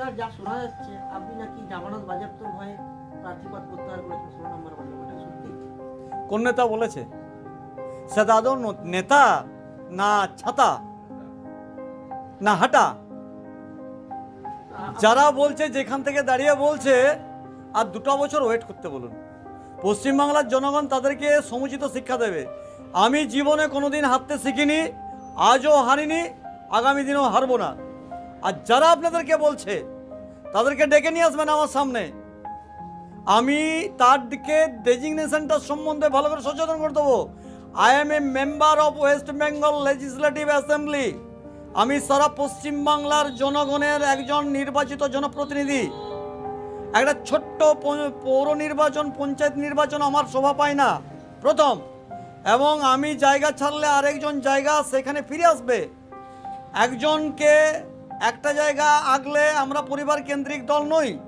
পরিষ্কার যা শোনা যাচ্ছে আপনি নাকি জামানত বাজেয়াপ্তর ভয়ে প্রার্থীপদ প্রত্যাহার করেছেন? ষোলো নম্বর ওয়ার্ডে ওটা সত্যি? কোন নেতা বলেছে? সে দাদু নেতা না ছাতা? না হাঁটা? যারা বলছে যেখান থেকে দাঁড়িয়ে বলছে আর দুটো বছর ওয়েট করতে বলুন। পশ্চিমবাংলার জনগণ তাদেরকে সমুচিত শিক্ষা দেবে। আমি জীবনে কোনোদিন হারতে শিখিনি আজও হারিনি আগামী দিনেও হারবো না। আর যারা আপনাদেরকে বলছে, তাদেরকে ডেকে নিয়ে আসবেন আমার সামনে। আমি তার দিকে ডেজিগনেশনটা সম্বন্ধে ভালো করে সচেতন করে দেবো। I am a member of West Bengal legislative assembly আমি সারা পশ্চিমবাংলার জনগণের একজন নির্বাচিত জনপ্রতিনিধি। একটা ছোট্ট পৌর নির্বাচন, পঞ্চায়েত নির্বাচন আমার শোভা পায় না। প্রথম, এবং আমি জায়গা ছাড়লে আরেকজন জায়গা সেখানে ফিরে আসবে। একজনকে একটা জায়গা আগলে আমরা পরিবার কেন্দ্রিক দল নই।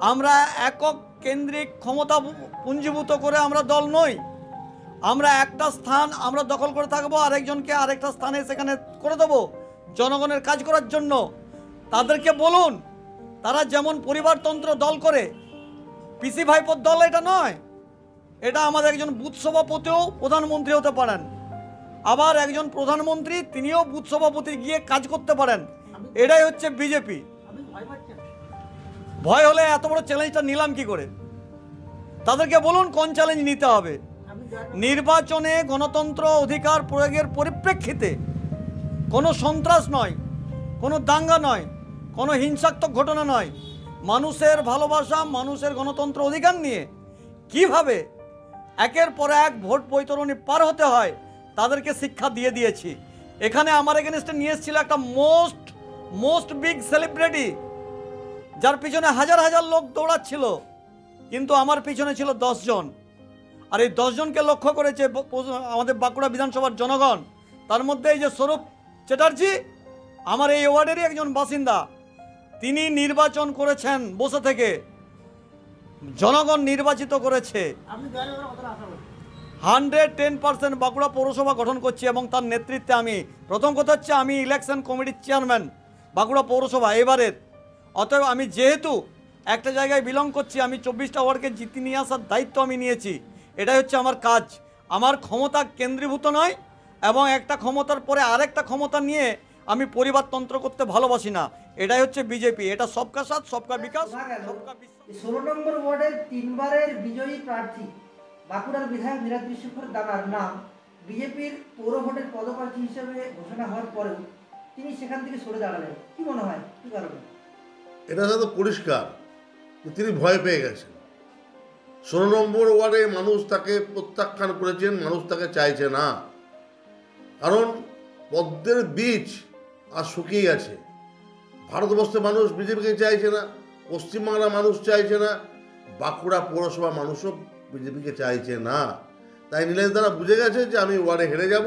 আমরা একক কেন্দ্রিক ক্ষমতা পুঞ্জীভূত করে আমরা দল নই। আমরা একটা স্থান আমরা দখল করে থাকব, আরেকজনকে আরেকটা স্থানে সেখানে করে দেবো, জনগণের কাজ করার জন্য। তাদেরকে বলুন, তারা যেমন পরিবারতন্ত্র দল করে, পিসি ভাইপোর দল এটা নয়। এটা আমাদের একজন বুথ সভাপতিও প্রধানমন্ত্রী হতে পারেন। আবার একজন প্রধানমন্ত্রী তিনিও বুথ সভাপতি গিয়ে কাজ করতে পারেন। এটাই হচ্ছে বিজেপি। ভয় হলে এত বড় চ্যালেঞ্জটা নিলাম কি করে? তাদেরকে বলুন কোন চ্যালেঞ্জ নিতে হবে? নির্বাচনে গণতন্ত্র অধিকার প্রয়োগের পরিপ্রেক্ষিতে কোনো সন্ত্রাস নয় কোনো দাঙ্গা নয় কোনো হিংসাত্মক ঘটনা নয়। মানুষের ভালোবাসা মানুষের গণতন্ত্র অধিকার নিয়ে কীভাবে একের পর এক ভোট বৈতরণী পার হতে হয় তাদেরকে শিক্ষা দিয়ে দিয়েছি। এখানে আমার এগেনস্টে নিয়ে এসেছিল একটা মোস্ট মোস্ট বিগ সেলিব্রিটি যার পিছনে হাজার হাজার লোক দৌড়াচ্ছিল, কিন্তু আমার পিছনে ছিল জন। আর এই দশজনকে লক্ষ্য করেছে আমাদের বাঁকুড়া বিধানসভার জনগণ। তার মধ্যে এই যে স্বরূপ চ্যাটার্জি, আমার এই ওয়ার্ডেরই একজন বাসিন্দা। তিনি নির্বাচন করেছেন বসে থেকে। জনগণ নির্বাচিত করেছে। হান্ড্রেড টেন পার্সেন্ট বাঁকুড়া পৌরসভা গঠন করছি এবং তার নেতৃত্বে আমি। প্রথম কথা হচ্ছে আমি ইলেকশন কমিটির চেয়ারম্যান। বাঁকুড়া পৌরসভা এবারের। অতএব আমি যেহেতু একটা জায়গায় বিলং করছি আমি চব্বিশটা ওয়ার্ডকে জিতে নিয়ে আসার দায়িত্ব আমি নিয়েছি এটাই হচ্ছে আমার কাজ। আমার ক্ষমতা কেন্দ্রীভূত নয় এবং একটা ক্ষমতার পরে আরেকটা ক্ষমতা নিয়ে আমি পরিবারতন্ত্র করতে ভালোবাসি না। এটাই হচ্ছে বিজেপি এটা সবকা সাথ সবকা বিকাশ সবকা ষোলো নম্বর ওয়ার্ডের তিনবারের বিজয়ী প্রার্থী বাঁকুড়ার বিধায়ক নীরাদ্রি শেখর দানার নাম বিজেপির পৌর ভোটের পদপ্রার্থী হিসেবে ঘোষণা হওয়ার পরেও তিনি সেখান থেকে সরে দাঁড়ালেন। কি মনে হয়? কি কারণে? এটা তো পরিষ্কার তিনি ভয় পেয়ে গেছেন। ষোলো নম্বর ওয়ার্ডে মানুষ তাকে প্রত্যাখ্যান করেছেন, মানুষ তাকে চাইছে না। কারণ পদ্মের বীজ আর শুকিয়ে গেছে। ভারতবর্ষের মানুষ বিজেপিকে চাইছে না পশ্চিমবাংলা মানুষ চাইছে না, বাঁকুড়া পৌরসভা মানুষও বিজেপিকে চাইছে না। তাই নীলেশ দ্বারা বুঝে গেছে যে আমি ওয়ার্ডে হেরে যাব,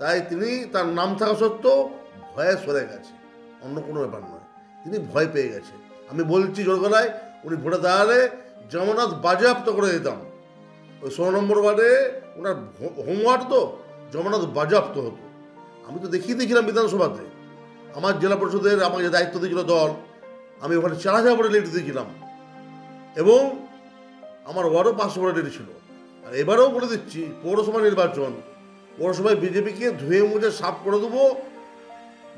তাই তিনি তার নাম থাকা সত্ত্বেও ভয়ে সরে গেছে। অন্য কোনো ব্যাপার নয়। তিনি ভয় পেয়ে গেছে। আমি বলছি জোর গলায় উনি ভোটে দাঁড়ালে জগন্নাথ বাজেয়াপ্ত করে দিতাম। ওই ষোলো নম্বর ওয়ার্ডে ওনার হোমওয়ার্ড তো জগন্নাথ বাজেয়াপ্ত হতো। আমি তো দেখিয়ে দিয়েছিলাম বিধানসভাতে। আমার জেলা পরিষদের আমাকে যে দায়িত্ব দিয়েছিল দল, আমি ওখানে চার হাজার ভোটে লিড দিয়েছিলাম। এবং আমার ওয়ার্ডও পাঁচশো ভোটে লিড ছিল। আর এবারেও বলে দিচ্ছি, পৌরসভা নির্বাচন, পৌরসভায় বিজেপিকে ধুয়ে মুছে সাফ করে দেবো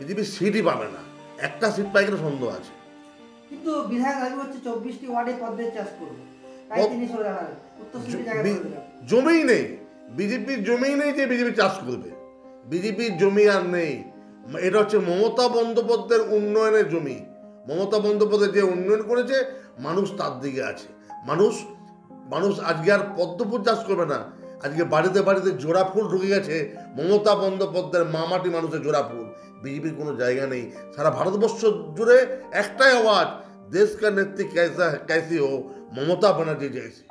বিজেপি সিটই পাবে না। একটা সিট পাই কিনা সন্দেহ আছে। কিন্তু বিধায়ক দাবি হচ্ছে চব্বিশটি ওয়ার্ডে পদ্মের চাষ করব। তাই পদ- তিনি সরে দাঁড়ালেন। জায়গা বি- জমিই নেই। বিজেপির জমিই নেই যে বিজেপি চাষ করবে। বিজেপির জমি আর নেই। এটা হচ্ছে মমতা বন্দ্যোপাধ্যায়ের উন্নয়নের জমি। মমতা বন্দ্যোপাধ্যায় যে উন্নয়ন করেছে মানুষ তার দিকে আছে। মানুষ মানুষ আজকে আর পদ্মফুল চাষ করবে না। আজকে বাড়িতে বাড়িতে জোড়া ফুল ঢুকে গেছে। মমতা বন্দ্যোপাধ্যায়ের মামাটি মানুষের জোড়া ফুল। বিজেপির কোনো জায়গা নেই। সারা ভারতবর্ষ জুড়ে একটাই আওয়াজ দেশ কা নেত্রী ক্যাসা ক্যাসি হো, মমতা ব্যানার্জি জয়সি